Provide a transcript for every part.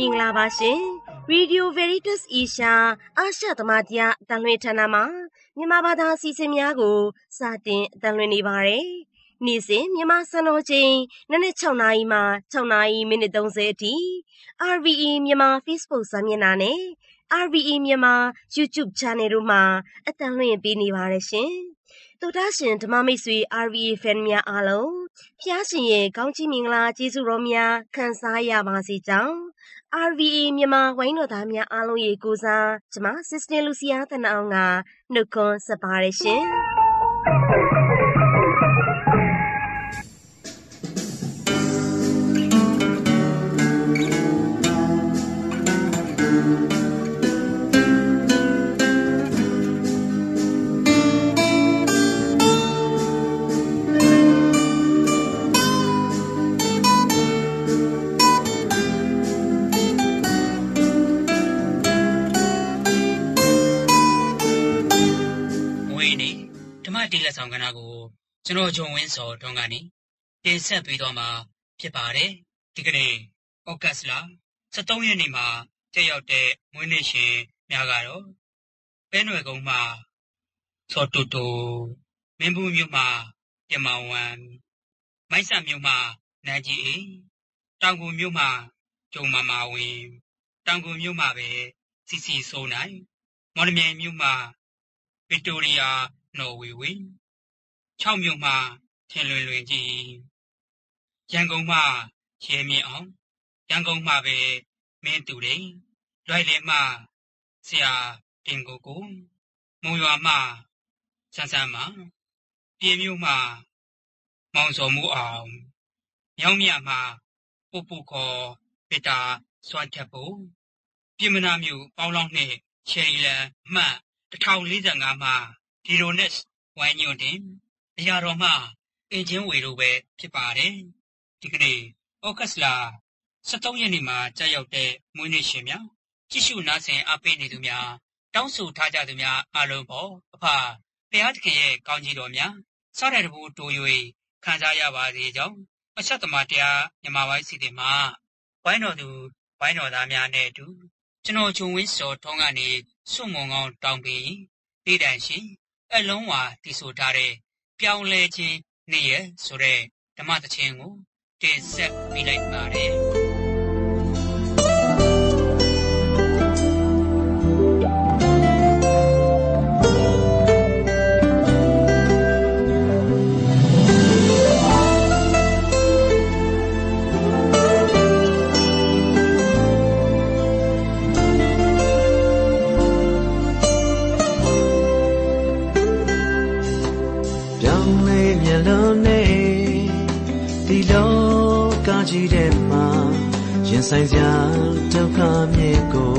မင်္ဂလာပါရှင် Radio Veritas Asia အာရှသမတရားအတန်လွှင့်ဌာနမှာမြန်မာဘာသာအစီအစဉ်များကိုစတင်အတန်လွှင့်နေပါတယ်။နေ့စဉ်မြန်မာစံတော်ချိန်နနက်6နာရီမှ6နာရီမိနစ်30အထိ RVE မြန်မာ Facebook စာမျက်နှာနဲ့ RVE မြန်မာ YouTube Channel တို့မှာအတန်လွှင့်ပေးနေပါတယ်ရှင်။တို့တာရှင်ဓမ္မမိတ်ဆွေ RVE fan များအားလုံးဖျားရှင်ရဲ့ကောင်းချီးမင်္ဂလာကျေးဇူးတော်များခံစားရပါစေကြောင်း RVA မြန်မာဝိုင်းတော်သားများအားလုံးရေကိုစားကျမ Sister Lucia တနအောင်ကနှုတ်ခွန်းဆက်ပါရရှင် ကျွန်တော်ဂျုံဝင်းစောထွန်းကနေတင်ဆက်ပေးသွားမှာဖြစ်ပါတယ်ဒီကနေ့ဩဂတ်စ်လ23ရက်နေ့မှာတက်ရောက်တဲ့မွေးနေ့ရှင်များကတော့ပဲနွယ်ကုန်းမှာစောတူတူမင်းဘူးမြို့မှာပြမဝမ်မိုက်ဆတ်မြို့မှာနန်းကြီးအေးတောင်ကူမြို့မှာကျုံမမာဝင်တောင်ကူမြို့မှာပဲစီစီဆိုးနိုင်မော်လမြိုင်မြို့မှာဗစ်တိုးရီယာနော်ဝေဝေ 6မြို့မှထင်လွင်လွင်ကြီးရန်ကုန်မှရဲမြင့်အောင်ရန်ကုန်မှပဲမင်းတူတယ်လွိုက်လေမှဆရာတင်ကိုကိုမုံရွာမှဆန်းဆန်းမှပြည်မြို့မှမောင်စော်မှုအောင်မြောင်းမြမှပူပူခေါ်ပီတာစွမ်းချက်ဖို့ပြည်မနာမြို့ပေါင်းလောင်းနှင့်ချယ်ရီလန်မှ1045မှဒီရိုနက်ဝိုင်းညွန့်တင် အရာတော်မှအင်ဂျင်ဝေတို့ပဲဖြစ်ပါတယ်ဒီကနေ့ဩဂတ်လ23ရက်နေ့မှာကြာရောက်တဲ့မွေးနေ့ရှင်များကြည့်ရှုနားဆင်အားပေးနေသူများတောင်းဆိုထားကြသူများအားလုံးပေါ်အဖဘုရားသခင်ရဲ့ကောင်းကြီးတော်များစောတဲ့တဘူတိုး၍ခံစားရပါစေကြောင်းအချက်သမားတရားမြမပိုင်းစီတင်မှာဝိုင်းတော်သူဝိုင်းတော်သားများနဲ့အတူကျွန်တော်ဂျုံဝင်းစော်ထုံးကနေစွန့်မုံကောင်းတောင်းပြီးဒေတန်ရှိအလုံးဝတည်ဆိုထားတဲ့ ပြောင်းလဲခြင်းနေ့ရက်ဆိုတဲ့ဓမ္မသချင်းကိုတင်ဆက်ပေးလိုက်ပါတယ် ဆိုင်စရာဒုက္ခမြေကို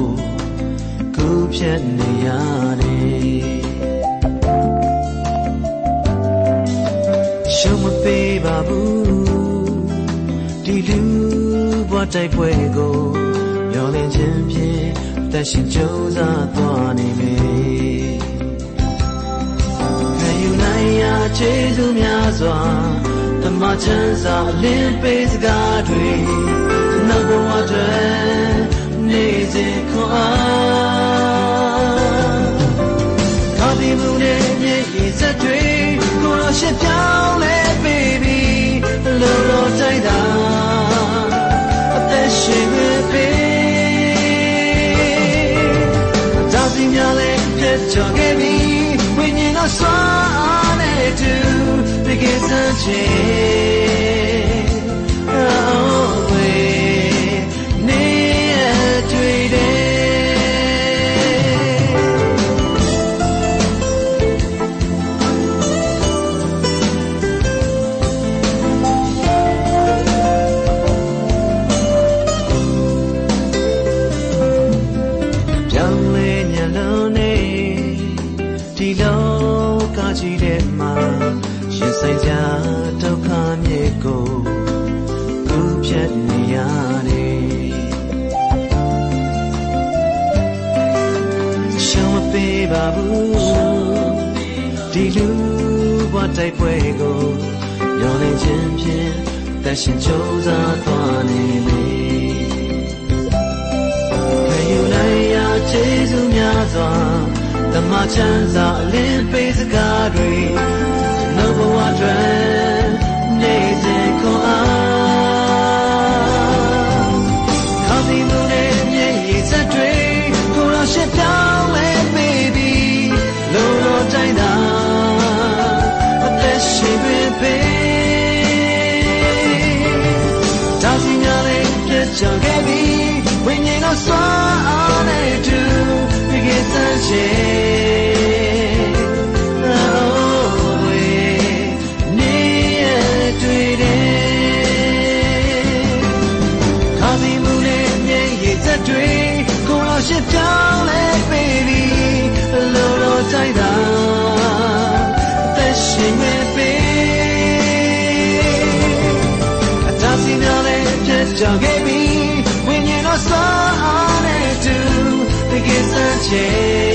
ကူးဖြတ်နေရတယ်ရှုံးမပေးပါဘူးဒီလူဘဝတိုက်ပွဲကိုမျောလင်းခြင်းဖြင့်သက်ရှင်ကြိုးစားသွားနေမယ်ခံယူနိုင်ရာခြေသူများစွာဓ မ္မချမ်းစာလင်းပေးစကားတွေနောက်ဘဝတွေနေစေခွန်အားကာဒီမှုနဲ့မြေရင်ဆက်တွေကိုယ်တော်ရှိပြောင်းလဲပေးပြီးလောလောတိုင်းသာအသက်ရှင်ပေးဒါစီများလဲဖြစ်ကြခဲ့ပြီဝိညာဉ်တော်စွာနဲ့တူ ဒီကိစ္တရှင်ကြိုးစားသွားနေလေမယူနိုင်ရာခြေစူးများစွာတမချမ်းသာအလင်းပေးစကားတွေနှုတ်ဘဝတွေ စ္စချေတွေကိုယ်တော်ရှိပြောင်းလဲပေးပြီးအလိုတော်တိုင်းသာအသက်ရှင်နေပေးအသာစီများလဲပြတ်ကြောင်ခဲ့ပြီးဝိညာဉ်တော်စွာအားနဲ့တူဒီကိစ္စချေ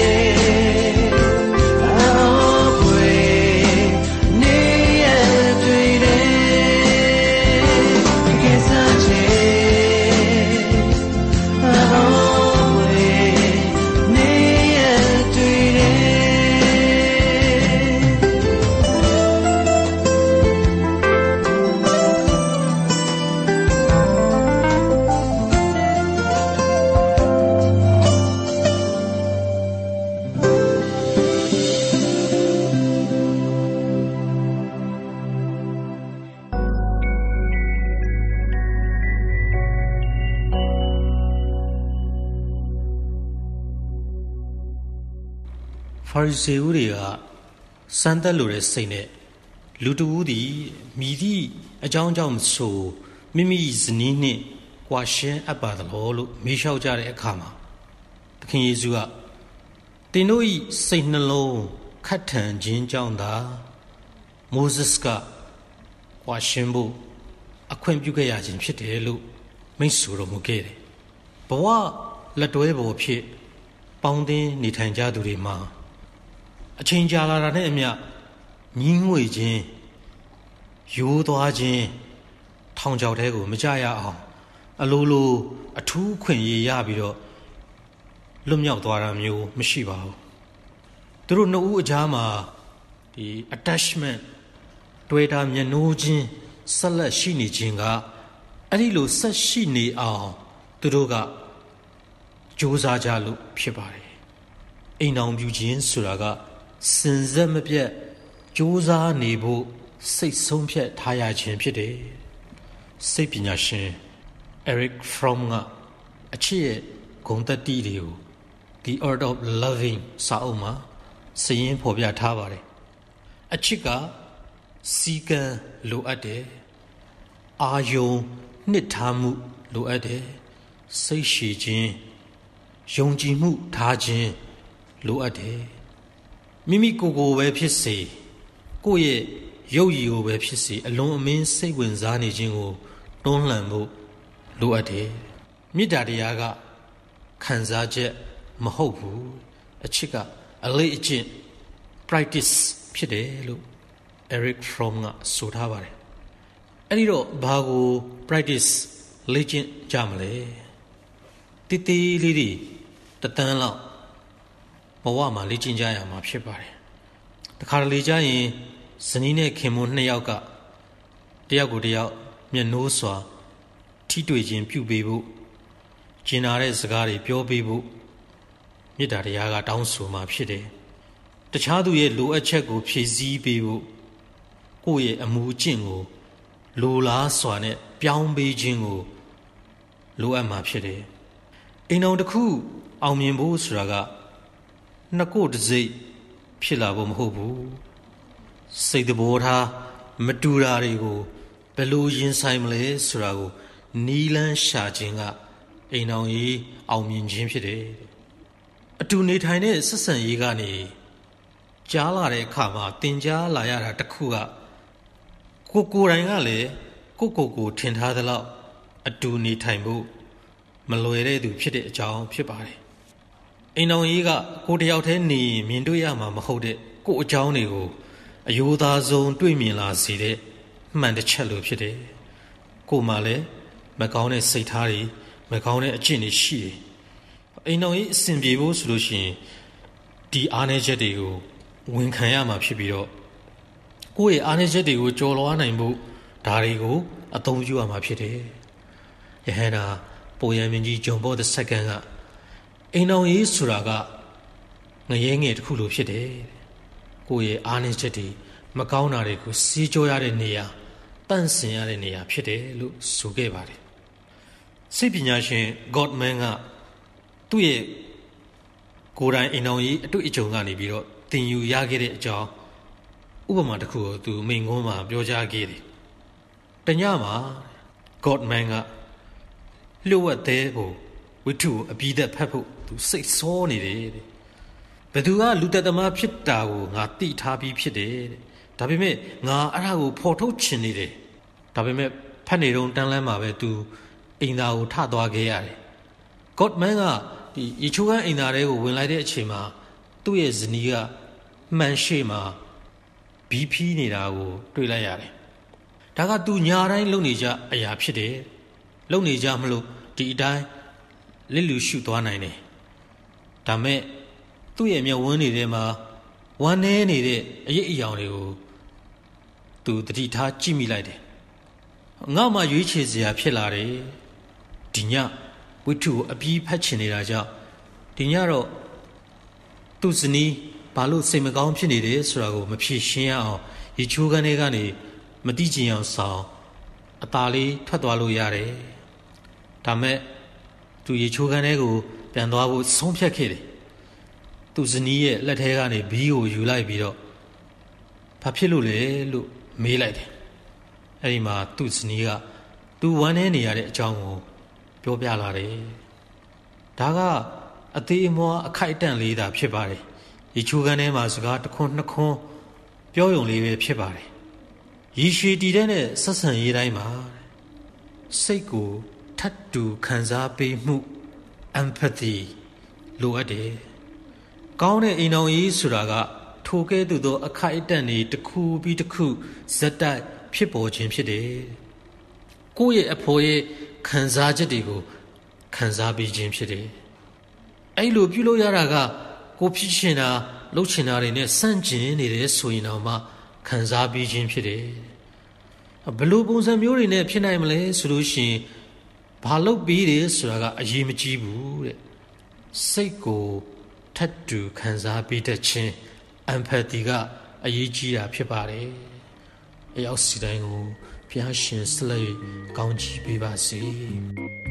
ရိစေဦးတွေကစမ်းသက်လိုတဲ့စိတ်နဲ့လူတဦးသည်မိသည့်အကြောင်းကြောင့်မဆိုမိမိဇနီးနှင့်ကွာရှင်းအပ်ပါသလိုလို့မေးလျှောက်ကြတဲ့အခါမှာသခင်ယေရှုကတင်တို့ဤစိတ်နှလုံးခတ်ထန်ခြင်းကြောင့်သာမိုးဇက်ကကွာရှင်းဖို့အခွင့်ပြုခဲ့ရခြင်းဖြစ်တယ်လို့မိန့်ဆိုတော်မူခဲ့တယ်ဘဝလက်တွဲပေါ်ဖြစ် ပေါင်းသင်းနေထိုင်ကြသူတွေမှာ အချိန်ကြာလာတာနဲ့အမျှညီးငွေခြင်းရိုးသွားခြင်းထောင်ချောက်တဲကိုမကြရအောင်အလိုလိုအထူးခွင့်ရရပြီးတော့လွတ်မြောက်သွားတာမျိုးမရှိပါဘူးသူတို့နှစ်ဦးအကြားမှာဒီ attachment တွေ့တာမျက်နှိုးခြင်းဆက်လက်ရှိနေခြင်းကအဲ့ဒီလိုဆက်ရှိနေအောင်သူတို့ကကြိုးစားကြလို့ဖြစ်ပါတယ်အိမ်အောင်ပြုခြင်းဆိုတာက စင်ဆက်မပြတ်ကြိုးစားနေဖို့စိတ်ဆုံးဖြတ်ထားရခြင်းဖြစ်တယ်စိတ်ပညာရှင် Eric Fromm ကအချစ်ရဲ့ဂုဏ်သက်တည်တွေကို The Art of Loving စာအုပ်မှာစည်ရင်းဖော်ပြထားပါတယ်အချစ်ကစီကံလိုအပ်တယ်အာယုံနှစ်ထားမှုလိုအပ်တယ်စိတ်ရှည်ခြင်းယုံကြည်မှုထားခြင်းလိုအပ်တယ် မိမိကိုယ်ကိုယ်ပဲဖြစ်စေကိုယ့်ရဲ့ရုပ်ရည်ကိုပဲဖြစ်စေအလွန်အမင်းစိတ်ဝင်စားနေခြင်းကိုတွန်းလှန်ဖို့လိုအပ်တယ်မေတ္တာတရားကခံစားချက်မဟုတ်ဘူးအချစ်ကအလေးအကျင့် practice ဖြစ်တယ်လို့ Eric Fromm ကဆိုထားပါတယ်အဲ့ဒီတော့ဘာကို practice လေ့ကျင့်ကြမလဲတီတီလေးတွေတတန်းလောက် ဘဝမှာလေ့ကျင့်ကြရမှာဖြစ်ပါတယ်တခါတလေကျရင်ဇနီးနဲ့ခင်မွန်းနှစ်ယောက်ကတယောက်ကိုတယောက်မျက်နှိုးစွာထိတွေ့ခြင်းပြုပေးဖို့ကျင်နာတဲ့စကားတွေပြောပေးဖို့မေတ္တာတရားကတောင်းဆိုမှာဖြစ်တယ်တခြားသူရဲ့လိုအပ်ချက်ကိုဖြည့်ဆည်းပေးဖို့ကိုယ့်ရဲ့အမှုအကျင့်ကိုလိုလားစွာနဲ့ပြောင်းပေးခြင်းကိုလိုအပ်မှာဖြစ်တယ်အိမ်တော်တစ်ခုအောင်မြင်ဖို့ဆိုတာက နှစ်ကိုယ်တစ်စိတ်ဖြစ်လာဖို့မဟုတ်ဘူးစိတ်တဘောထားမတူတာတွေကိုဘယ်လိုရင်ဆိုင်မလဲဆိုတာကိုနီလန်းရှာခြင်းကအိမ်တော်ကြီးအောင်မြင်ခြင်းဖြစ်တယ်အတူနေထိုင်တဲ့ဆက်ဆံရေးကနေကြားလာတဲ့အခါမှာတင်ကြားလာရတာတစ်ခုကကိုကိုယ်တိုင်ကလည်းကိုကိုကိုထင်ထားသလောက်အတူနေထိုင်ဖို့မလွယ်တဲ့သူဖြစ်တဲ့အကြောင်းဖြစ်ပါတယ် အိမ်တော်ကြီးကကိုတယောက်တည်းနေရင်မြင်တွေ့ရမှာမဟုတ်တဲ့ကိုအကြောင်းတွေကိုအယိုးသားဆုံးတွေ့မြင်လာစေတဲ့မှန်တစ်ချက်လိုဖြစ်တယ်ကိုမှလည်းမကောင်းတဲ့စိတ်ထားတွေမကောင်းတဲ့အကျင့်တွေရှိတယ်အိမ်တော်ကြီးအဆင်ပြေဖို့ဆိုလို့ရှိရင်ဒီအားနည်းချက်တွေကိုဝန်ခံရမှာဖြစ်ပြီးတော့ကိုယ့်ရဲ့အားနည်းချက်တွေကိုကြော်လွှားနိုင်ဖို့ဒါတွေကိုအသုံးပြုရမှာဖြစ်တယ်။ယဟန်နာပိုရန်မင်းကြီးဂျွန်ဘော့ဒ်စက္ကန့်က အိမ်တော်ကြီးဆိုတာကငရဲငယ်တစ်ခုလိုဖြစ်တယ်။ကိုယ့်ရဲ့အားနည်းချက်တွေမကောင်းတာတွေကိုစီးကြောရတဲ့နေရာတန့်စင်ရတဲ့နေရာဖြစ်တယ်လို့ဆိုခဲ့ပါတယ်။စိတ်ပညာရှင် Godman ကသူ့ရဲ့ကိုယ်တိုင်အိမ်တော်ကြီးအတွေ့အကြုံကနေပြီးတော့သင်ယူရခဲ့တဲ့အကြောင်းဥပမာတစ်ခုကိုသူမိန်ကုန်းမှာပြောကြားခဲ့တယ်။တညမှာ Godman ကလျှို့ဝှက်သေးကိုဝိထုကိုအပြီးသက်ဖတ်ဖို့ သူစိတ်ဆောနေတယ်တဲ့။ဘသူကလူတက်သမားဖြစ်တာကိုငါသိထားပြီးဖြစ်တယ်တဲ့။ဒါပေမဲ့ငါအဲ့ဒါကိုဖော်ထုတ်ချင်နေတယ်။ဒါပေမဲ့ဖတ်နေတော့တန်းလန်းမှာပဲသူအိမ်သားကိုထသွားခဲ့ရတယ်။ Godman ကဒီရေချိုးကန်းအိမ်သားတွေကိုဝင်လိုက်တဲ့အချိန်မှာသူ့ရဲ့ဇနီးကမှန်ရှိမှာဘီးဖီးနေတာကိုတွေ့လိုက်ရတယ်။ဒါကသူညာတိုင်းလုံနေကြအရာဖြစ်တယ်။လုံနေကြမလို့ဒီအတိုင်းလစ်လူရှုသွားနိုင်တယ်။ ဒါမဲ့သူ့ရဲ့မျက်ဝန်းတွေထဲမှာဝမ်းနေနေတဲ့အရေးအယောင်တွေကိုသူတတိထားကြည့်မိလိုက်တယ်။ငါမှရွေးချယ်စရာဖြစ်လာတယ်။ဒီညဝိထုကိုအပြီးဖတ်ချင်နေတာကြောင့်ဒီညတော့သူ့ဇနီးဘာလို့စိတ်မကောင်းဖြစ်နေတယ်ဆိုတာကိုမဖြေရှင်းရအောင်ရေချိုးခန်းထဲကနေမတိကျင်အောင်ဆောင်အตาလေးထွက်သွားလို့ရတယ်ဒါမဲ့သူရေချိုးခန်းထဲကို ပြန်သွားဖို့ဆုံးဖြတ်ခဲ့တယ်သူဇနီးရဲ့လက်ထဲကနေဘီးကိုယူလိုက်ပြီးတော့ဘာဖြစ်လို့လဲလို့မေးလိုက်တယ်အဲ့ဒီမှာသူ့ဇနီးကသူဝမ်းနေနေရတဲ့အကြောင်းကိုပြောပြလာတယ်ဒါကအသေးအမွားအခိုက်အတန့်လေးသာဖြစ်ပါတယ်ဒီချိုးခန်းထဲမှာစကားတစ်ခွန်းနှစ်ခွန်းပြောယုံလေးပဲဖြစ်ပါတယ်ရီရှည်တည်တဲ့နဲ့ဆက်ဆံရေးတိုင်းမှာစိတ်ကိုထပ်တူခံစားပေးမှု empathy လိုအပ်တယ်ကောင်းတဲ့အိမ်တော်ကြီးဆိုတာကထိုကဲ့သို့သော အခိုက်အတန့်တွေတစ်ခုပြီးတစ်ခုဇက်တိုက်ဖြစ်ပေါ်ခြင်းဖြစ်တယ်ကိုယ့်ရဲ့အဖို့ရဲ့ခံစားချက်တွေကိုခံစားပြီးခြင်းဖြစ်တယ်အဲ့လိုပြုလို့ရတာက ကိုဖြစ်ချင်တာလှုပ်ချင်တာတွေနဲ့စန့်ကျင်နေတယ်ဆိုရင်တော့မှခံစားပြီးခြင်းဖြစ်တယ်ဘယ်လိုပုံစံမျိုးတွေနဲ့ဖြစ်နိုင်မလဲဆိုလို့ရှိရင် ဘာလုပ်ပြီးတယ်ဆိုတာကအရေးမကြီးဘူးတဲ့စိတ်ကိုထပ်တူခံစားပြီးတဲ့ချင်း empathy ကအရေးကြီးတာဖြစ်ပါတယ်အရောက်စီတိုင်းကိုဖျားရှင်ဆလက်ကောင်းချီးပေးပါစေတစ်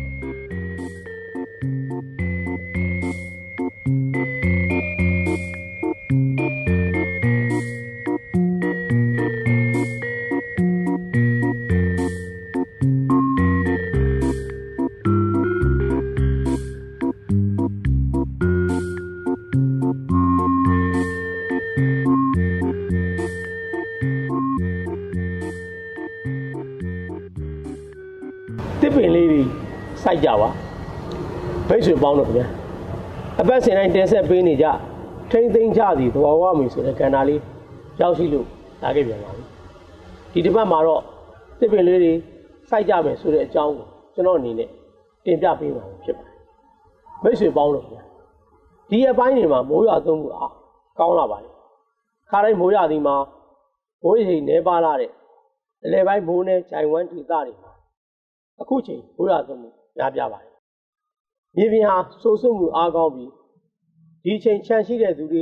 ဆွေပေါင်းတော့ဗျာအပတ်စဉ်တိုင်းတင်ဆက်ပေးနေကြထိမ့်သိမ့်ကြသည်သဘာဝမီဆိုတဲ့ကဏ္ဍလေးရောက်ရှိလို့လာခဲ့ပြန်ပါပြီဒီတစ်ပတ်မှာတော့တစ်ပင်လေးတွေစိုက်ကြမယ်ဆိုတဲ့အကြောင်းကိုကျွန်တော်အနေနဲ့တင်ပြပေးမှာဖြစ်ပါတယ်ဘိတ်ဆွေပေါင်းတော့ဗျာဒီအပိုင်းတွေမှာမိုးရွာသွန်းမှုအားကောင်းလာပါလေခါတိုင်းမိုးရွာသည်မှာမိုးရိမ်နေပါလာတဲ့အလဲပိုင်းမိုးနဲ့ဂျိုင်ဝမ်ဒေသတွေမှာအခုချိန်ဘုရားသုံးမှုများပြားပါတယ်။ မြေပြင်ဟာစိုးစွမှုအားကောင်းပြီးဒီချိန်ချမ်းရှိတဲ့သူတွေ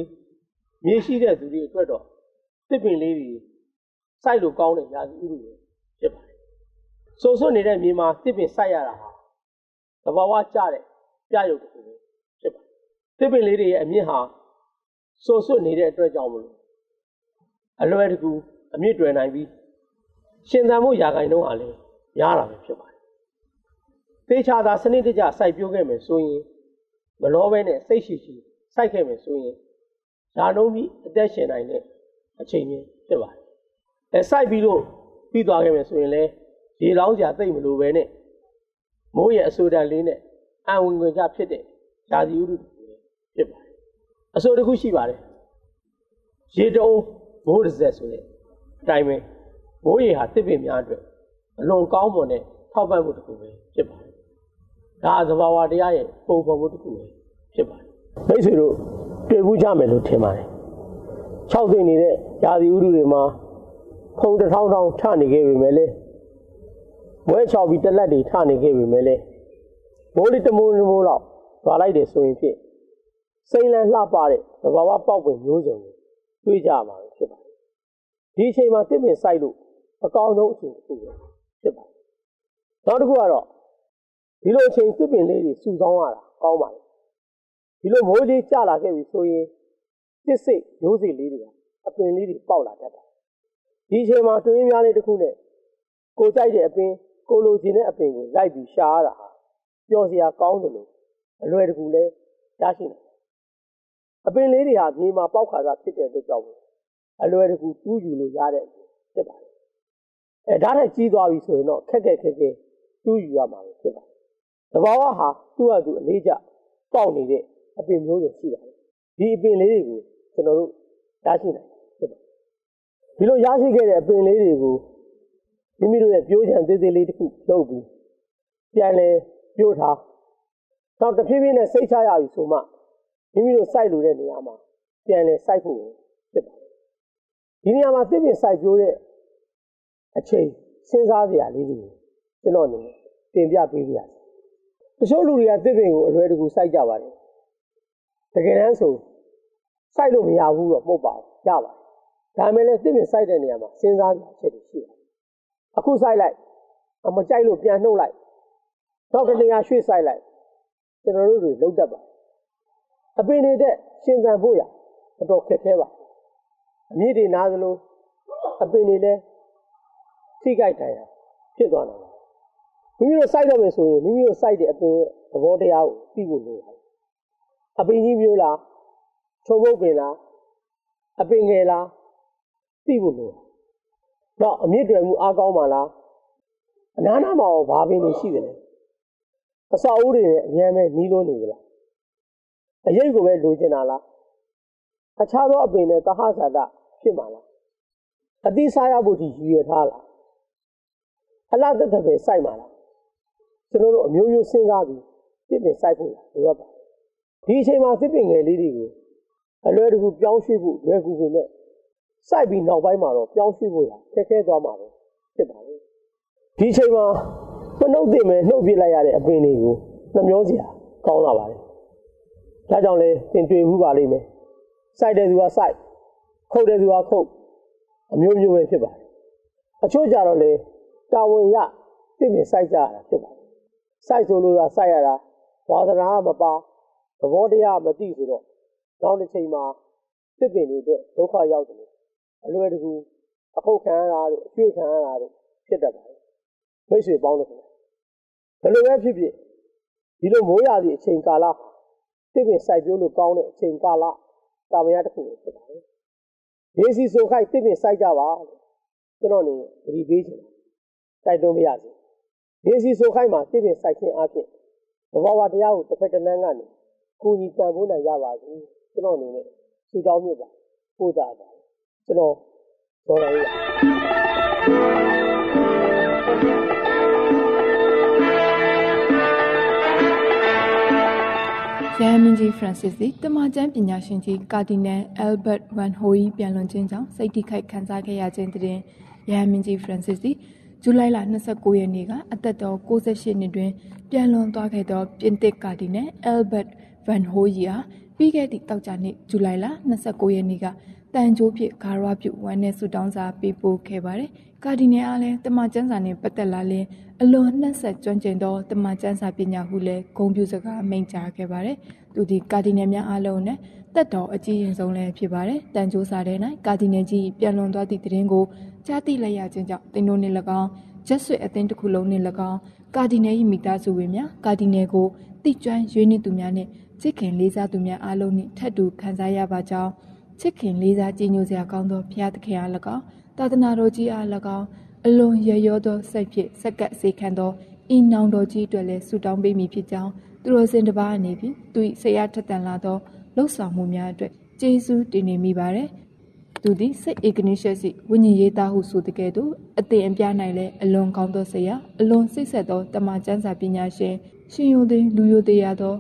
မြေရှိတဲ့သူတွေအတွက်တော့တစ်ပင်လေးတွေစိုက်လို့ကောင်းတဲ့ရာသီဥတုတွေဖြစ်ပါတယ်။စိုးစွနေတဲ့မြေမှာတစ်ပင်စိုက်ရတာဟာသဘာဝကျတဲ့ပြရုပ်တစ်ခုပဲဖြစ်ပါတယ်။တစ်ပင်လေးတွေရဲ့အမြင့်ဟာစိုးစွနေတဲ့အတွက်ကြောင့်မလို့အလွယ်တကူအမြင့်တွယ်နိုင်ပြီးရှင်သန်မှုရာဂိုင်နှုန်းဟာလည်းများတာပဲဖြစ်ပါတယ် သေချာသာစနစ်တကျစိုက်ပျိုးခဲ့မယ်ဆိုရင်မလောဘဲနဲ့စိတ်ရှိရှိစိုက်ခဲ့မယ်ဆိုရင်ဓာနှုံးပြီးအသက်ရှင်နိုင်တဲ့အချိန်ချင်းဖြစ်ပါတယ်။အဲစိုက်ပြီးလို့ပြီးသွားခဲ့မယ်ဆိုရင်လည်းရေလောင်းစရာသိမ့်မလို့ပဲနဲ့မိုးရဲ့အဆိုတန်လေးနဲ့အံဝင်ဝင်ကြဖြစ်တဲ့ဓာတိဥဒုဖြစ်ပါတယ်။အဆိုတစ်ခုရှိပါတယ်။ရေတုံးမိုးတစ်စက်ဆိုတဲ့အတိုင်းပဲမိုးရေဟာတစ်ပင်များအတွက်အလွန်ကောင်းမွန်တဲ့ထောက်ပံ့မှုတစ်ခုပဲဖြစ်ပါတယ်။ ဒါသဘာဝတရားရဲ့ပုံဖော်မှုတစ်ခုပဲဖြစ်ပါတယ်မိတ်ဆွေတို့တွေ့ဘူးကြမယ်လို့ထင်ပါတယ်6သိန်းနေတဲ့ယာစီဥရုတွေမှာဖုံတစ်ထောင်ထောင်ထနေခဲ့ပြီမဲ့လေဝဲချောက်ပြီးတက်လက်တွေထနေခဲ့ပြီမဲ့လေမိုးလေးတမိုးတမိုးတော့သွားလိုက်တယ်ဆိုရင်ဖြစ်စိမ့်လန်းလှပတဲ့သဘာဝပေါက်ပင်မျိုးစုံတွေတွေ့ကြမှာဖြစ်ပါတယ်ဒီအချိန်မှာတစ်ပင်စိုက်လို့အကောင်းဆုံးအချိန်တစ်ခုပဲဖြစ်ပါတယ်နောက်တစ်ခုကတော့ ဒီလိုအချိန်တစ်ပင်လေးတွေစုဆောင်းရတာကောင်းပါတယ်ဒီလိုမိုးလေးကျလာခဲ့ပြီဆိုရင်တစ်စိတ်မျိုးစိတ်လေးတွေကအပင်လေးတွေပေါက်လာတတ်တယ်ဒီအချိန်မှာတွင်းများလေးတစ်ခုနဲ့ကိုကြိုက်တဲ့အပင်ကိုလိုချင်တဲ့အပင်ကိုလိုက်ပြီးရှာရတာဟာပျော်စရာကောင်းတယ်လို့အလွယ်တကူလဲရရှိတယ်အပင်လေးတွေဟာမြေမှာပေါက်ခါသာဖြစ်တဲ့အတွက်ကြောင့်အလွယ်တကူတူးယူလို့ရတဲ့ဖြစ်ပါတယ်အဲဒါနဲ့ကြီးသွားပြီဆိုရင်တော့ခက်ခက်ခက်ခဲတူးယူရမှာဖြစ်ပါတယ် တဘာဝဟာသူ့ဟာသူအလေးကျပေါက်နေတဲ့အပင်မျိုးတွေရှိပါတယ်ဒီအပင်လေးတွေကိုကျွန်တော်တို့ရရှိနိုင်ဖြစ်ပါတယ်ဒီလိုရရှိခဲ့တဲ့အပင်လေးတွေကိုမိမိတို့ရဲ့ပြိုးချံသေးသေးလေးတစ်ခုလုပ်ပြီးပြန်လဲပြိုးထားတော့တဖြည်းဖြည်းနဲ့စိတ်ချရပြီဆိုမှမိမိတို့စိုက်လို့တဲ့နေရာမှာပြန်လဲစိုက်ဖို့ဖြစ်ပါတယ်ဒီနေရာမှာသစ်ပင်စိုက်ပြိုးတဲ့အချိန်စဉ်းစားစရာလေးတွေကျွန်တော်အနေနဲ့တင်ပြပေးပါရစေ တချို့လူတွေကသစ်ပင်ကိုအလွယ်တကူစိုက်ကြပါတယ်တကယ်တမ်းဆိုစိုက်လို့မရဘူးတော့မဟုတ်ပါဘူးရပါတယ်ဒါပေမဲ့လည်းသစ်ပင်စိုက်တဲ့နေရာမှာစဉ်းစားစရာချက်တွေရှိတယ်အခုစိုက်လိုက်အမကြိုက်လို့ပြန်နှုတ်လိုက်တော့ကနေရာရွှေ့စိုက်လိုက်ကျွန်တော်တို့တွေလုံးတတ်ပါအပင်နေတဲ့ရှင်ခံဖို့ရအတော်ခက်ခဲပါအမြင့်တွေနားသလိုအပင်တွေလည်းထိကြိုက်တယ်ဖြစ်သွားတယ် မိမိတို့စိုက်တော့မယ်ဆိုရင်မိမိတို့စိုက်တဲ့အပင်သဘောတရားကိုသိဖို့လိုတယ်အပင်ကြီးမျိုးလားချုံပုတ်ပင်လားအပင်ငယ်လားသိဖို့လိုတယ်တော့အမြင့်တွယ်မှုအားကောင်းပါလားအနားနာမှာဘာပင်တွေရှိတယ်လဲအစာအိုးတွေနဲ့အများမဲ့နီးလို့နေကြလားအရေးကိုပဲလိုချင်တာလားအခြားသောအပင်နဲ့သဟဇာတဖြစ်မှာလားအတိစားရဖို့ဒီရည်ရထားလားအလားတက်တက်ပဲစိုက်မှာလား ကျွန်တော်တို့အမျိုးမျိုးစဉ်းစားပြီးပြစ်ပင်စိုက်ဖို့လိုအပ်ပါဒီအချိန်မှာသစ်ပင်ငယ်လေးတွေကိုအလွယ်တကူပြောင်းရွှေ့ဖို့လွယ်ကူပေမဲ့စိုက်ပြီးနောက်ပိုင်းမှာတော့ပြောင်းရွှေ့ဖို့ခက်ခဲသွားမှာပဲဖြစ်ပါလေဒီအချိန်မှာမနှုတ်သိမယ်နှုတ်ပြလိုက်ရတဲ့အပင်တွေကိုနှမျောစရာကောင်းလာပါတယ်ဒါကြောင့်လေသင်တွေ့ဘူးပါလိမ့်မယ်စိုက်တဲ့သူကစိုက်ခုတ်တဲ့သူကခုတ်အမျိုးမျိုးပဲဖြစ်ပါတယ်အချို့ကြတော့လေတာဝန်ရသိမြင်စိုက်ကြရတာဖြစ်ပါတယ် စိုက်ဆိုလို့သာစိုက်ရတာဝါသနာမပါသဘောတရားမသိဆိုတော့နောက်တစ်ချိန်မှာသစ်ပင်တွေအတွက်ဒုက္ခရောက်တယ်အလွယ်တကူအခုတ်ခံရတာတို့အကျွေးခံရတာတို့ဖြစ်တတ်ပါတယ်မိတ်ဆွေပေါင်းလို့ခင်ဗျဘယ်လိုပဲဖြစ်ဖြစ်ဒီလိုမိုးရသည့်အချိန်ကာလသစ်ပင်စိုက်ပျိုးလို့ကောင်းတဲ့အချိန်ကာလတာမယတစ်ခုဖြစ်ပါတယ်ဒေစီဆိုခိုက်သစ်ပင်စိုက်ကြပါလို့ကျွန်တော်နေသတိပေးချင်တယ်တိုက်တွန်းမရစေ ဒေစီဆိုခိုက်မှာသစ်ပင်စိုက်ခြင်းအပြင်ဘဝဝတရားကိုတစ်ဖက်တစ်လမ်းကနေကိုကြီးပံ့ပိုးနိုင်ကြပါစေကျွန်တော်အနေနဲ့ဆုတောင်းမြတ်ပါပို့တာပါကျွန်တော်တော်တော်ရရဟန်းမင်းကြီး Francis သည်တမန်ကျမ်းပညာရှင်ကြီးကာဒီနယ် Albert Van Hoy ပြန်လွန်ခြင်းကြောင့်စိတ်ထိခိုက်ခံစားခဲ့ရခြင်းတွင်ရဟန်းမင်းကြီး Francis သည် ဇူလိုင်လ29ရက်နေ့ကအသက်တော်68နှစ်တွင်ပြန်လွန်သွားခဲ့သောပြင်သစ်ကာဒီနယ် Albert Van Hoy ဟာပြီးခဲ့သည့်တောက်ကြနေ့ဇူလိုင်လ29ရက်နေ့ကတန်ကြိုးဖြစ်ဂါရဝပြုဝမ်းနဲ့ဆူတောင်းစာပေးပို့ခဲ့ပါတယ်။ကာဒီနယ်အားလည်းတမန်ကျမ်းစာနှင့်ပတ်သက်လာလျင်အလွန်နှက်ဆက်ကျွမ်းကျင်သောတမန်ကျမ်းစာပညာဟုလည်းဂုဏ်ပြုစကားမိန့်ကြားခဲ့ပါတယ်။သူဒီကာဒီနယ်များအားလုံးနဲ့ တက်တော်အကြီးရင်ဆုံးလည်းဖြစ်ပါတယ်။တန်ကြိုးစာထဲ၌ကာဒီနယ်ကြီးပြန်လွန်သွားသည့်တရင်ကိုကြားသိလိုက်ရခြင်းကြောင့်တင်တို့နှင့်၎င်းဂျက်ဆွေအသင်းတစ်ခုလုံးနှင့်၎င်းကာဒီနယ်၏မိသားစုဝင်များကာဒီနယ်ကိုတိကျွမ်းရွေးနှင့်သူများနှင့်ချစ်ခင်လေးစားသူများအားလုံးနှင့်ထပ်တူခံစားရပါကြောင်းချစ်ခင်လေးစားကြည်ညိုစရာကောင်းသောဘုရားသခင်အား၎င်းသာသနာတော်ကြီးအား၎င်းအလွန်ရရောသောစိတ်ဖြင့်စက္ကပ်စေခံသောဤနောင်တော်ကြီးအတွက်လည်းဆုတောင်းပေးမိဖြစ်ကြောင်းသူတော်စင်တစ်ပါးအနေဖြင့်သူ၏ဆရာထက်တန်လာသော လှုပ်ဆောင်မှုများအတွက်ကျေးဇူးတင်နေမိပါတယ်သူသည်စိတ်ဧကနိရှက်စီဝိညာဉ်ရေးသားဟုဆိုတဲ့ကဲ့သို့အတင်အပြ၌လည်းအလွန်ကောင်းသောဆရာအလွန်စိတ်ဆက်သောတမန်ကျမ်းစာပညာရှင်ရှင်ယိုသည်လူယိုတရားသော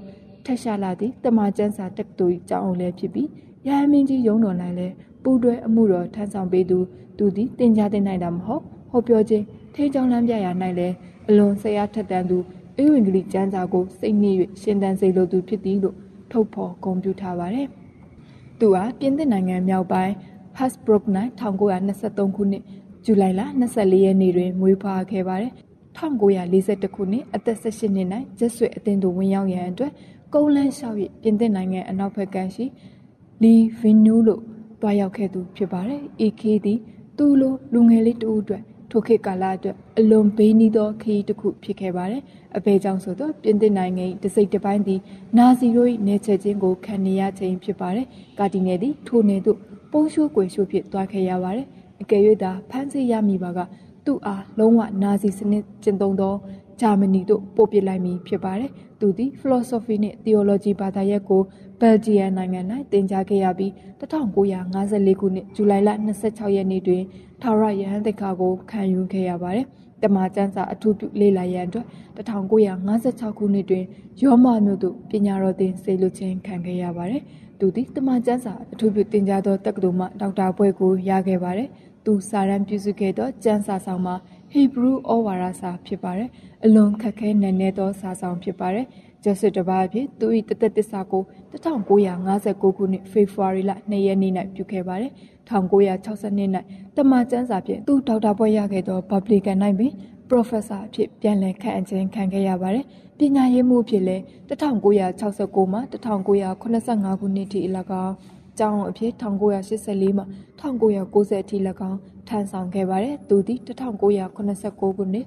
ထက်ရှာလာသည့်တမန်ကျန်းစာတက္ကသိုလ်ကျောင်းအောင်လည်းဖြစ်ပြီးရဟန်းမင်းကြီးရုံးတော်၌လည်းပူတွဲအမှုတော်ထမ်းဆောင်ပေးသူသူသည်တင် जा တင်နိုင်တာမဟုတ်ဟောပြောခြင်းထိန်းချောင်းလမ်းပြရာ၌လည်းအလွန်ဆရာထက်တန်သူဧဝံဂေလိကျမ်းစာကိုစိတ်နှည့်၍ရှင်သန်စေလိုသူဖြစ်သည်လို့ ထုတ်ဖော်ဂုဏ်ပြုထားပါတယ်။သူဟာပြင်သစ်နိုင်ငံမြောက်ပိုင်း Hasbrook ၌1923ခုနှစ်ဇူလိုင်လ24ရက်နေ့တွင်မွေးဖွားခဲ့ပါတယ်။1941ခုနှစ်အသက်18နှစ်၌ကျက်ဆွေအသင်းသို့ဝင်ရောက်ရန်အတွက်ကုန်းလန်းလျှောက်၍ပြင်သစ်နိုင်ငံအနောက်ဘက်ကရှိလီဗင်နူးလို့တွားရောက်ခဲ့သူဖြစ်ပါတယ်။ AK သည်သူ့လိုလူငယ်လေးတဦးအတွက် ထိုခေတ်ကာလအတွက်အလွန်ဘေးနီးသောခရီးတစ်ခုဖြစ်ခဲ့ပါတယ်။အဘဲကြောင့်ဆိုတော့ပြင်သစ်နိုင်ငံတစိတ်တစ်ပိုင်းသည်နာဇီတို့၏နေချက်ချင်းကိုခံနေရခြင်းဖြစ်ပါတယ်။ကာတီနယ်သည်ထိုနေသို့ပုံရှိုးကွယ်ရှိုးဖြစ်သွားခဲ့ရပါတယ်။အကယ်၍သာဖမ်းဆီးရမိပါကသူ့အားလုံးဝနာဇီစနစ်ကျင့်သုံးသောဂျာမနီသို့ပို့ပစ်လိုက်မည်ဖြစ်ပါတယ်။သူသည် philosophy နှင့် theology ဘာသာရပ်ကိုဘယ်ဂျီယံနိုင်ငံ၌သင်ကြားခဲ့ရပြီး1954ခုနှစ်ဇူလိုင်လ26ရက်နေ့တွင် ထာဝရယဟန်တိခါကိုခံယူခဲ့ရပါတယ်။တမန်ကျမ်းစာအထူးပြုလေ့လာရန်အတွက်1956ခုနှစ်တွင်ရောမမြို့သို့ပညာတော်သင်ဆေလွတ်ခြင်းခံခဲ့ရပါတယ်။သူသည်တမန်ကျမ်းစာအထူးပြုသင်ကြားသောတက္ကသိုလ်မှဒေါက်တာဘွဲ့ကိုရခဲ့ပါတယ်။သူစာရန်ပြုစုခဲ့သောကျမ်းစာဆောင်မှာဟေဘရုဩဝါဒစာဖြစ်ပါတယ်။အလွန်ခက်ခဲနက်နဲသောစာဆောင်ဖြစ်ပါတယ်။ကျဆွတ်တစ်ပါးအဖြစ်သူ၏တသက်တစ္ဆာကို1959ခုနှစ်ဖေဖော်ဝါရီလ2ရက်နေ့၌ပြုခဲ့ပါတယ်။ 1962၌တမန်ကျမ်းစာဖြင့်သူဒေါက်တာဘွဲ့ရခဲ့သော Publican ၌ပင် Professor အဖြစ်ပြန်လည်ခန့်အပ်ခြင်းခံခဲ့ရပါတယ်။ပညာရေးမှုအဖြစ်လည်း1969မှ1985ခုနှစ်ထိ၎င်းကျောင်းအဖြစ်1984မှ1990အထိ၎င်းထမ်းဆောင်ခဲ့ပါတယ်။သူသည်1989ခုနှစ်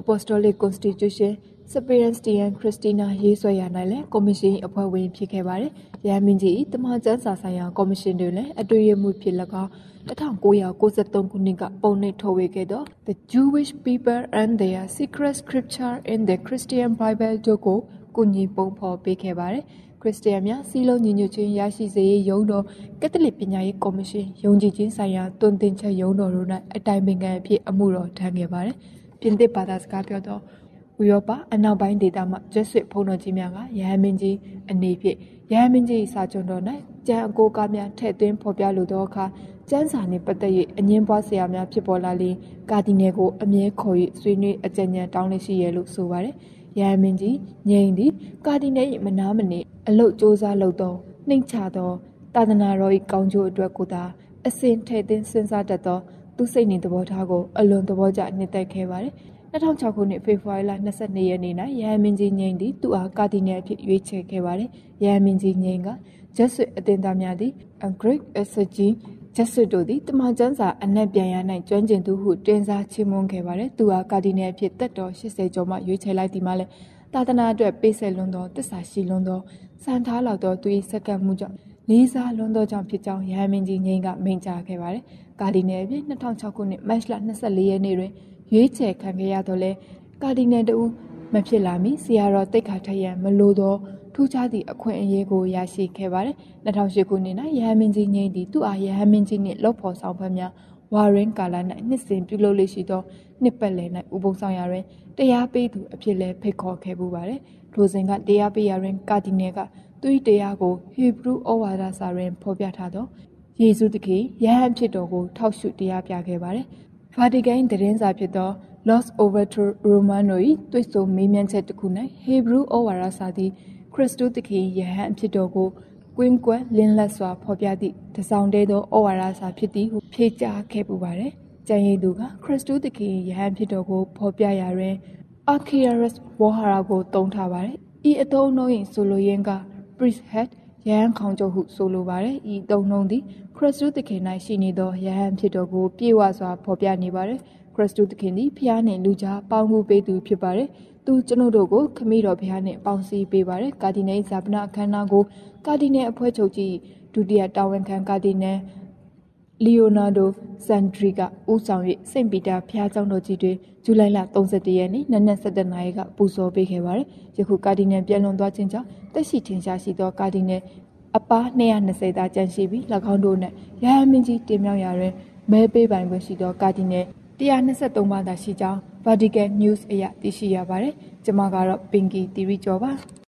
Apostolic Constitution Sebastian Christina ရေးဆွဲရ၌လည်းကော်မရှင်အဖွဲ့ဝင်ဖြစ်ခဲ့ပါတယ်။ရဟန်းမင်းကြီးတမန်ကျမ်းစာဆိုင်ရာကော်မရှင်တွင်လည်းအတွေ့အမှုဖြစ်၎င်း1993ခုနှစ်ကပုံနှိပ်ထုတ်ဝေခဲ့သော The Jewish People and Their Secret Scripture in the Christian Bible တို့ကိုကုညီပုံဖော်ပေးခဲ့ပါတယ်။ခရစ်စတီယန်များစီလုံးညီညွတ်ခြင်းရရှိစေရေးယုံတော်ကက်သလစ်ပညာရေးကော်မရှင်ယုံကြည်ခြင်းဆိုင်ရာတွင်တင်ချက်ယုံတော်တို့၌အတိုင်ပင်ခံအဖြစ်အမှုတော်ထမ်းခဲ့ပါတယ်။ပြင်သစ်ဘာသာစကားပြောသော ဥရောပအနောက်ပိုင်းဒေသမှကျဆွစ်ဖုံတော်ကြီးများကရဟန်းမင်းကြီးအနေဖြင့်ရဟန်းမင်းကြီးစာချုပ်တော်၌ကျမ်းအကိုကားများထည့်သွင်းဖော်ပြလိုသောအခါကျမ်းစာနှင့်ပတ်သက်၍အငင်းပွားဆရာများဖြစ်ပေါ်လာလျင်ကာဒီနယ်ကိုအမြဲခေါ်၍ဆွေးနွေးအကြံဉာဏ်တောင်းလက်ရှိရလို့ဆိုပါတယ်။ရဟန်းမင်းကြီးငြိမ်သည်ကာဒီနယ်၏မနာမနေအလုတ်စ조사လုပ်သောနှိမ်ချသောသာသနာတော်၏ကောင်းကျိုးအတွက်ကိုသာအစဉ်ထည့်သွင်းစဉ်းစားတတ်သောသူစိတ်နှင့်သဘောထားကိုအလွန်သဘောကျနှစ်သက်ခဲ့ပါတယ်။ 2006ခုနှစ်ဖေဖော်ဝါရီလ22ရက်နေ့၌ရဟန်းမင်းကြီးငိမ့်သည်သူအားကာဒီနယ်အဖြစ်ရွေးချယ်ခဲ့ပါတယ်။ရဟန်းမင်းကြီးငိမ့်ကဂျက်ဆွစ်အသင်းသားများသည် Great SG ဂျက်ဆွစ်တို့သည်တမန်ကျမ်းစာအနက်ပြန်ရ၌ကျွမ်းကျင်သူဟုတင်စားချီးမွမ်းခဲ့ပါတယ်။သူအားကာဒီနယ်အဖြစ်တက်တော်80ကျော်မှရွေးချယ်လိုက်သည်မှာလည်းသာသနာအတွက်ပေးဆက်လွန်သောတစ္ဆာရှိလွန်သောစံထားလောက်သောသူ၏စက္ကန့်မှုကြောင့်လေးစားလွန်သောကြောင့်ဖြစ်ကြောင်းရဟန်းမင်းကြီးငိမ့်ကမိန့်ကြားခဲ့ပါတယ်။ကာဒီနယ်အဖြစ်2006ခုနှစ်မတ်လ24ရက်နေ့တွင် ရွေးချယ်ခံခဲ့ရတော့လဲကာဒီနယ်တူမဖြစ်လာမီဆီယာတော်တိတ်ခါထက်ရန်မလိုသောထူးခြားသည့်အခွင့်အရေးကိုရရှိခဲ့ပါတယ်2008ခုနှစ်၌ရဟန်းမင်းကြီးငိမ့်သည့်သူ့အားရဟန်းမင်းကြီးနှင့်လောက်ဖော်ဆောင်ဖက်များဝါရင်ကာလာ၌နှစ်စဉ်ပြုလုပ်လေရှိသောနှစ်ပတ်လည်၌ဥပုံဆောင်ရာတွင်တရားပေးသူအဖြစ်လဲဖိတ်ခေါ်ခဲ့ပူပါတယ်။ထိုစဉ်ကတရားပေးရာတွင်ကာဒီနယ်ကသူ၏တရားကိုဟေဘရုဩဝါဒစာတွင်ဖော်ပြထားသောယေရှုသခင်ယဟန်ဖြစ်တော်ကိုထောက်ရှုတရားပြခဲ့ပါတယ် ဗာတီကန်သတင်းစာဖြစ်သော Los Over to Romano ၏တွေ့ဆုံမေးမြန်းချက်တစ်ခု၌ဟေဘရုဩဝါဒစာသည်ခရစ်တုသခင်ယဟန်ဖြစ်တော်ကိုကွင်းကွက်လင်းလက်စွာဖော်ပြသည့်တစောင်းတဲသောဩဝါဒစာဖြစ်သည်ဟုဖြေကြားခဲ့ပူပါတယ်။ကျန်ရည်သူကခရစ်တုသခင်ယဟန်ဖြစ်တော်ကိုဖော်ပြရာတွင် Archaeus ဝါဟာရကိုတုံးထားပါတယ်။ဤအသုံးအနှုန်း၏ဆိုလိုရင်းက priesthood ယဟန်ခေါင်ချုပ်ဟုဆိုလိုပါတယ်။ဤသုံးနှုန်းသည်ခရစ်တုသခင်၌ရှိနေသောယဟန်ဖြစ်တော်ကိုပြေဝစွာဖော်ပြနေပါတယ်။ခရစ်တုသခင်သည်ဖျားနှင့်လူကြားပေါင်းမှုပေးသူဖြစ်ပါတယ်။သူကျွန်ုပ်တို့ကိုခမည်းတော်ဖျားနှင့်ပေါင်းစည်းပေးပါတယ်။ကာဒီနယ်ဇာပနာအခမ်းအနားကိုကာဒီနယ်အဖွဲ့ချုပ်ကြီးဒုတိယတာဝန်ခံကာဒီနယ်လီယိုနာဒိုဆန်ဒရီကဦးဆောင်၍စိန့်ပီတာဖျားကျောင်းတော်ကြီးတွင် ဇူလိုင်လ31ရက်နေ့နနက်7:00နာရီကပူဇော်ပေးခဲ့ပါတယ်။ယခုကာဒီနယ်ပြန်လွန်သွားခြင်းကြောင့်တက်ရှိထင်ရှားရှိသောကာဒီနယ်အပား220သာကျန်ရှိပြီး၎င်းတို့၌ရဟန်းမင်းကြီးတင်မြောက်ရာတွင်မဲပေးပိုင်ခွင့်ရှိသောကာဒီနယ်123ပါးသာရှိကြောင်း Vatican News အရသိရှိရပါတယ်။ကျွန်မကတော့ Pinky Theory ကျော်ပါ။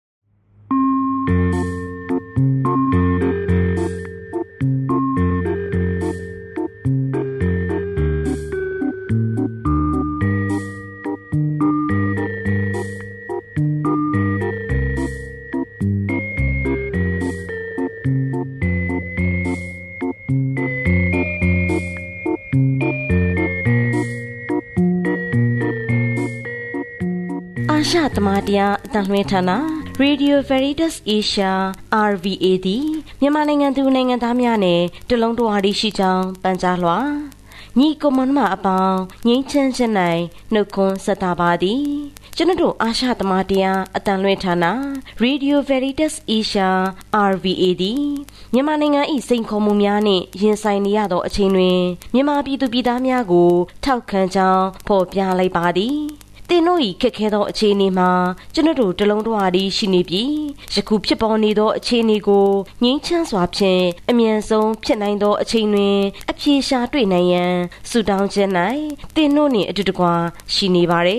ရှသမတရားအတန်လွှဲဌာန Radio Veritas Asia RVA သည်မြန်မာနိုင်ငံသူနိုင်ငံသားများနဲ့တလုံးတဝါးရှိကြောင်းပန်ကြားလွှာညီကိုမွန်မအပေါင်းငင်းချမ်းချင်နိုင်နှုတ်ခွန်းဆက်တာပါသည်ကျွန်တော်အာရှသမတရားအတန်လွှဲဌာန Radio Veritas Asia RVA သည်မြန်မာနိုင်ငံ၏စိန်ခေါ်မှုများနှင့်ရင်ဆိုင်နေရသောအချိန်တွင်မြန်မာပြည်သူပြည်သားများကို ထောက်ခံကြောင်းဖော်ပြလိုက်ပါသည် တင်တို့ဤခက်ခဲသောအခြေအနေမှာကျွန်တော်တို့တလုံးတဝါဒီရှိနေပြီးယခုဖြစ်ပေါ်နေသောအခြေအနေကိုငြိမ်းချမ်းစွာဖြင့်အမြန်ဆုံးဖြစ်နိုင်သောအချိန်တွင်အပြေရှားတွေ့နိုင်ရန်ဆုတောင်းခြင်း၌တင်တို့နှင့်အတူတကွရှိနေပါ रे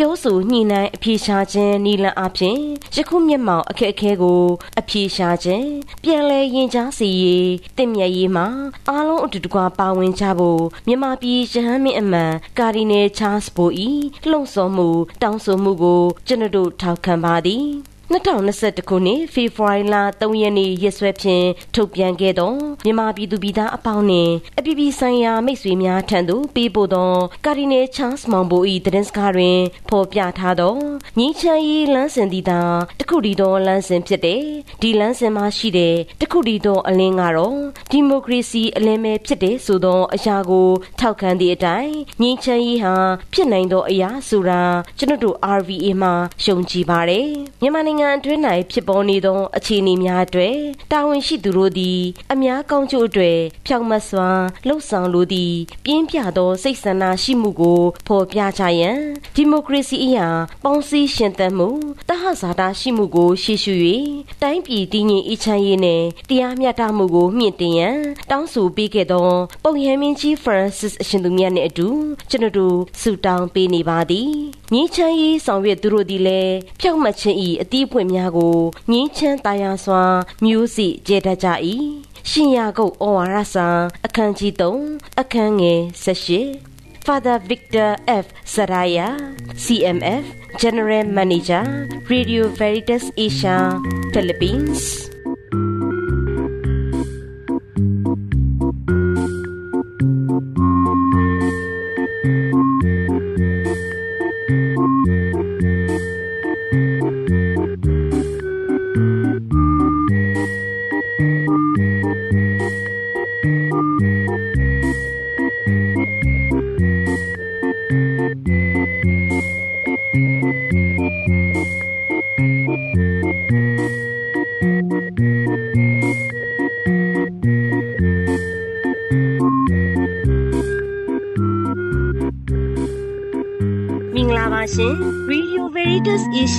ပြောဆိုညှိနှိုင်းအပြေရှားခြင်းနီလန်အပြင်ယခုမျက်မှောက်အခက်အခဲကို အပြေရှားခြင်းပြန်လည်ရင်ကြားစီရေးတင့်မြတ်ရေးမှာအားလုံးအတူတကွပါဝင်ကြဖို့မြန်မာပြည်ရဟန်းမင်းအမန်ကာဒီနယ်ချားစ်ဘိုဤလှုံ့ဆော်မှုတောင်းဆိုမှုကိုကျွန်တော်တို့ထောက်ခံပါသည် 2021ခုနှစ်ဖေဖော်ဝါရီလ3ရက်နေ့ရက်စွဲဖြင့်ထုတ်ပြန်ခဲ့သောမြန်မာပြည်သူပြည်သားအပေါင်းနှင့်အပြည်ပြည်ဆိုင်ရာမိတ်ဆွေများထံသို့ပေးပို့သောကာဒီနယ်ချားစ်မောင်ဘို၏သတင်းစကားတွင်ဖော်ပြထားသောငြိမ်းချမ်းရေးလမ်းစဉ်သည်သာတခုတည်းသောလမ်းစဉ်ဖြစ်တဲ့ဒီလမ်းစဉ်မှာရှိတဲ့တခုတည်းသောအလင်းကတော့ဒီမိုကရေစီအလင်းပဲဖြစ်တဲ့ဆိုသောအရာကိုထောက်ခံသည့်အတိုင်းငြိမ်းချမ်းရေးဟာဖြစ်နိုင်သောအရာဆိုတာကျွန်တော်တို့ RVA မှာရှုံကြည်ပါတယ်မြန်မာနိုင်ငံအတွင်း၌ဖြစ်ပေါ်နေသောအခြေအနေများအတွက်တာဝန်ရှိသူတို့သည် အများကောင်းကျိုးအတွက်ဖြောင့်မတ်စွာလှုပ်ဆောင်လိုသည့်ပြင်းပြသောစိတ်ဆန္ဒရှိမှုကိုဖော်ပြကြရန်ဒီမိုကရေစီအရာပေါင်းစည်းရှင်သန်မှုတဟဇာတာရှိမှုကိုရှေ့ရှု၍တိုင်းပြည်တည်ငြိမ်အေးချမ်းရေးနှင့်တရားမျှတမှုကိုမြင့်တင်ရန်တောင်းဆိုပေးခဲ့သောပုံရမင်းကြီး Francis အရှင်သူမြတ်နှင့်အတူကျွန်တော်တို့ဆုတောင်းပေးနေပါသည်ငြိမ်းချမ်းရေးဆောင်ရွက်သူတို့သည်လည်းဖြောင့်မတ်ခြင်း၏အသီးပွင့်များကိုငြင်းချမ်းတရားစွာမျိုးစီကျဲတတ်ကြ၏ရှင်ယာကုတ်ဩဝါဒစာအခန်းကြီး3အခန်းငယ်18 Father Victor F. Saraya, CMF, General Manager, Radio Veritas Asia, Philippines.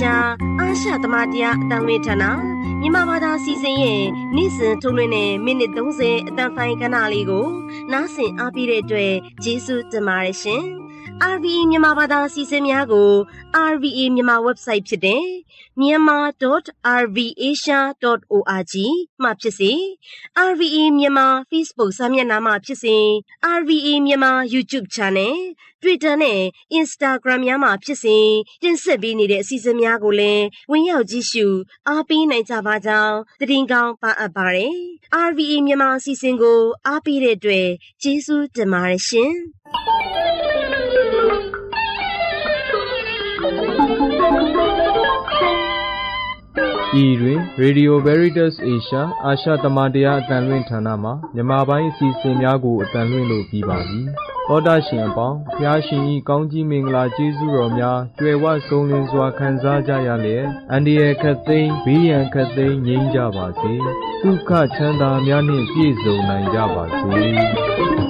Veritas Asia အာရှသမတရားအတံလွှင့်ဌာနမြန်မာဘာသာစီစဉ်ရဲ့နေ့စဉ်ထုတ်လွှင့်တဲ့မိနစ်30အတံဖိုင်ကဏ္ဍလေးကို နားဆင်အားပေးတဲ့အတွက်ကျေးဇူးတင်ပါတယ်ရှင် RVA မြန်မာဘာသာစီစဉ်များကို RVA မြန်မာ website ဖြစ်တဲ့ myanmar.rvasia.org မှာဖြစ်စေ RVA မြန်မာ Facebook စာမျက်နှာမှာဖြစ်စေ RVA မြန်မာ YouTube Channel Twitter နဲ့ Instagram များမှာဖြစ်စေတင်ဆက်ပေးနေတဲ့အစီအစဉ်များကိုလည်းဝင်ရောက်ကြည့်ရှုအားပေးနိုင်ကြပါကြောင်းသတင်းကောင်းပါအပ်ပါတယ်။ RVA မြန်မာအစီအစဉ်ကို အားပေးတဲ့အတွက်ကျေးဇူးတင်ပါတယ်ရှင်။ ဤတွင် Radio Veritas Asia အာရှသမတရားအတန်လွင့်ဌာနမှမြန်မာပိုင်းအစီအစဉ်များကိုအတန်လွင့်လို့ပြီးပါပြီ။သောတာရှင်အပေါင်းဖျားရှင်ဤကောင်းကြီးမင်္ဂလာကျေးဇူးတော်များကြွယ်ဝဆုံးလင်းစွာခံစားကြရလျက်အန္တရာယ်ခတ်သိမ်းဘေးရန်ခတ်သိမ်းငြိမ်းကြပါစေ။ဒုက္ခချမ်းသာများနှင့်ပြည့်စုံနိုင်ကြပါစေ။